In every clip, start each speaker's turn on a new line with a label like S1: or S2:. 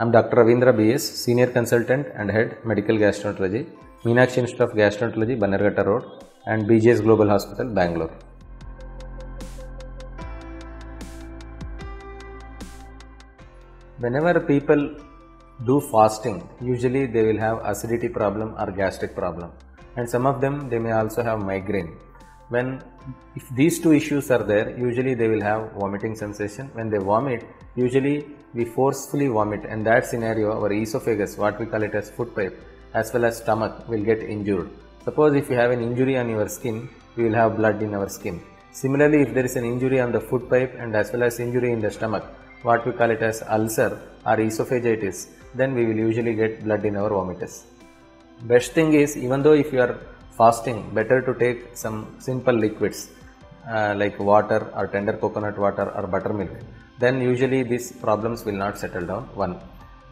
S1: I'm Dr. Ravindra BS, Senior Consultant and Head Medical Gastroenterology, Meenakshi Institute of Gastroenterology, Bannerghatta Road, and BGS Global Hospital, Bangalore. Whenever people do fasting, usually they will have acidity problem or gastric problem, and some of them they may also have migraine. When if these two issues are there, usually they will have vomiting sensation. When they vomit, usually we forcefully vomit, and that scenario, our esophagus, what we call it as food pipe, as well as stomach, will get injured. Suppose if you have an injury on your skin, we will have blood in our skin. Similarly, if there is an injury on the food pipe and as well as injury in the stomach, what we call it as ulcer or esophagitis, then we will usually get blood in our vomitus. Best thing is, even though if you are fasting, better to take some simple liquids uh, like water or tender coconut water or buttermilk. Then usually these problems will not settle down. One,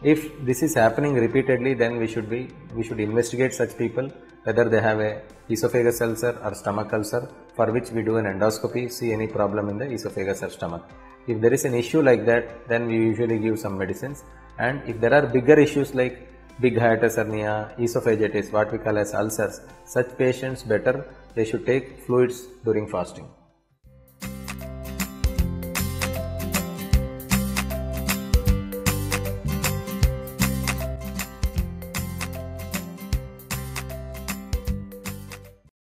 S1: if this is happening repeatedly, then we should be we should investigate such people whether they have a esophagus ulcer or stomach ulcer, for which we do an endoscopy, see any problem in the esophagus or stomach. If there is an issue like that, then we usually give some medicines. And if there are bigger issues like big hiatus hernia, esophagitis, what we call as ulcers, such patients better they should take fluids during fasting.